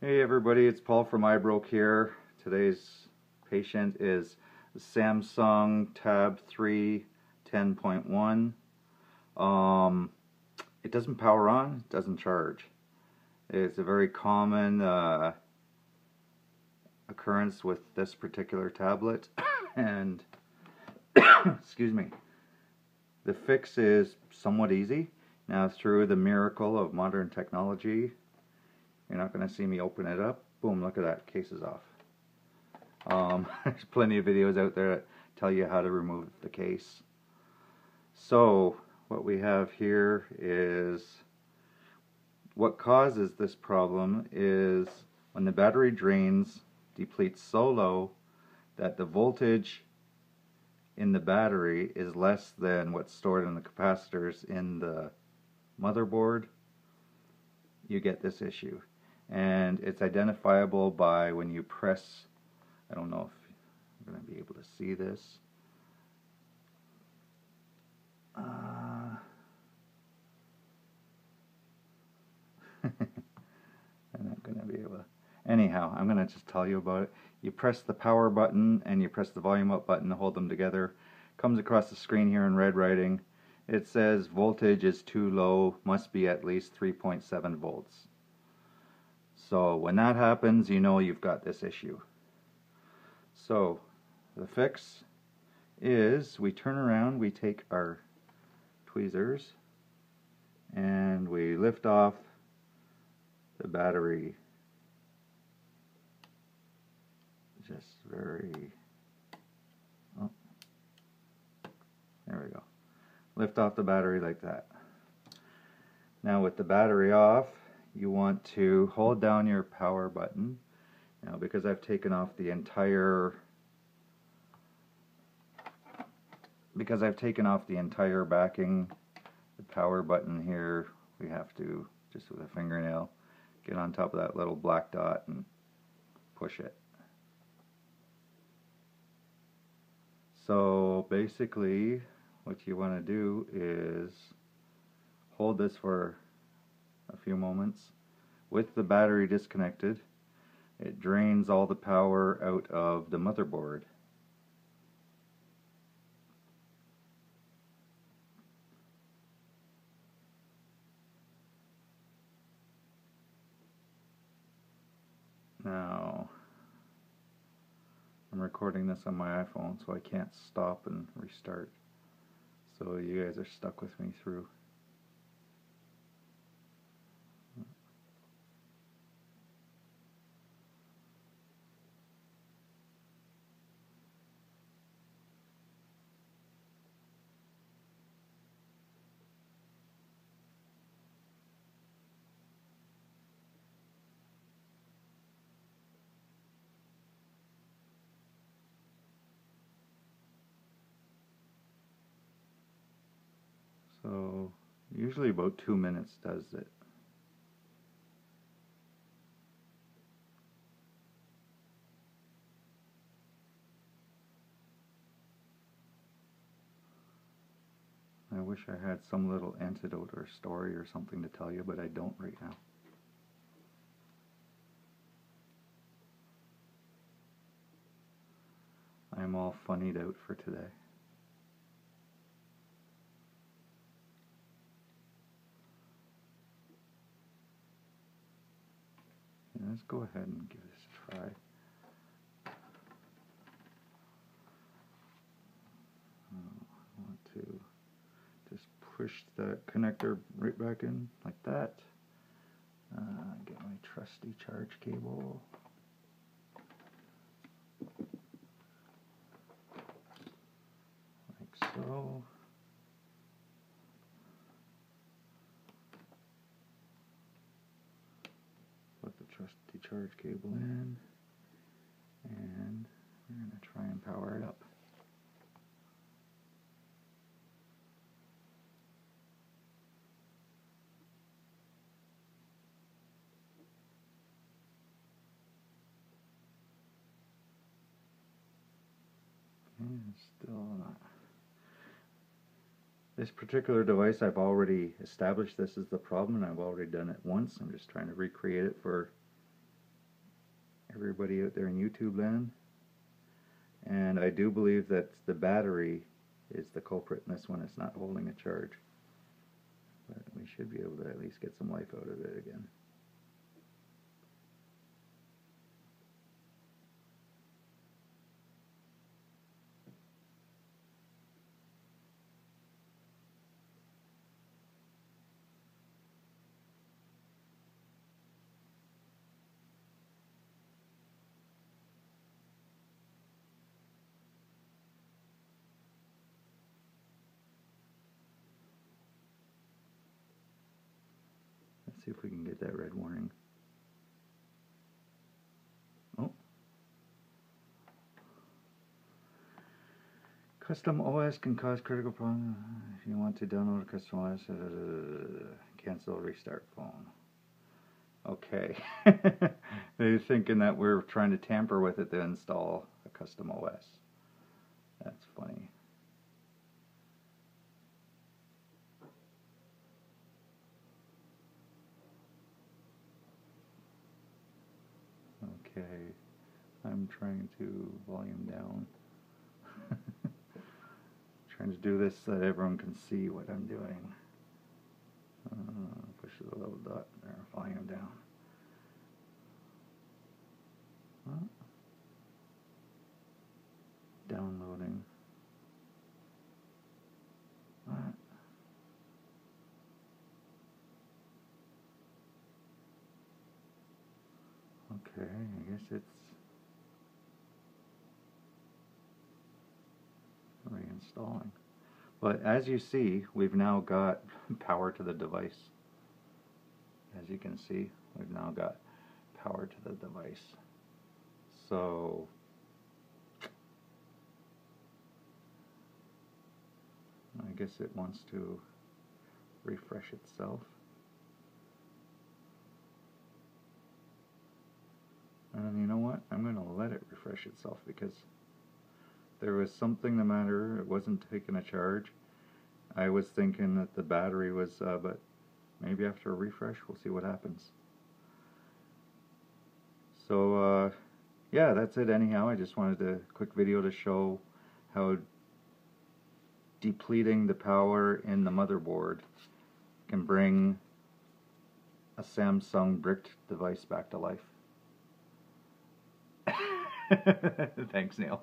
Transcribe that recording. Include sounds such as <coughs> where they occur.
Hey everybody, it's Paul from iBroke here. Today's patient is Samsung Tab 3 10.1. Um, it doesn't power on, it doesn't charge. It's a very common uh, occurrence with this particular tablet <coughs> and <coughs> excuse me the fix is somewhat easy now through the miracle of modern technology you're not going to see me open it up. Boom look at that case is off. Um, <laughs> there's plenty of videos out there that tell you how to remove the case. So what we have here is what causes this problem is when the battery drains depletes so low that the voltage in the battery is less than what's stored in the capacitors in the motherboard, you get this issue. And it's identifiable by when you press, I don't know if you're going to be able to see this. Uh, <laughs> I'm not going to be able to. Anyhow, I'm going to just tell you about it. You press the power button and you press the volume up button to hold them together. Comes across the screen here in red writing. It says voltage is too low, must be at least 3.7 volts. So when that happens, you know you've got this issue. So the fix is we turn around, we take our tweezers, and we lift off the battery just very, oh, there we go. Lift off the battery like that. Now with the battery off, you want to hold down your power button. Now because I've taken off the entire because I've taken off the entire backing, the power button here, we have to, just with a fingernail, get on top of that little black dot and push it. So basically what you want to do is hold this for a few moments with the battery disconnected it drains all the power out of the motherboard now I'm recording this on my iPhone so I can't stop and restart. So you guys are stuck with me through. Usually about two minutes does it. I wish I had some little antidote or story or something to tell you, but I don't right now. I'm all funnied out for today. Let's go ahead and give this a try. Uh, I want to just push the connector right back in like that. Uh, get my trusty charge cable. Like so. Charge cable in and we're going to try and power it up. Still not. This particular device I've already established this is the problem and I've already done it once. I'm just trying to recreate it for everybody out there in YouTube land. And I do believe that the battery is the culprit in this one. It's not holding a charge. But we should be able to at least get some life out of it again. See if we can get that red warning. Oh. Custom OS can cause critical problems. If you want to download a custom OS, uh, cancel restart phone. Okay. <laughs> They're thinking that we're trying to tamper with it to install a custom OS. That's funny. I'm trying to volume down. <laughs> trying to do this so that everyone can see what I'm doing. Uh, push the little dot there, volume down. Downloading. Okay, I guess it's reinstalling. But as you see, we've now got <laughs> power to the device. As you can see, we've now got power to the device. So, I guess it wants to refresh itself. And you know what? I'm going to let it refresh itself because there was something the matter. It wasn't taking a charge. I was thinking that the battery was, uh, but maybe after a refresh, we'll see what happens. So, uh, yeah, that's it anyhow. I just wanted a quick video to show how depleting the power in the motherboard can bring a Samsung bricked device back to life. <laughs> Thanks, Neil.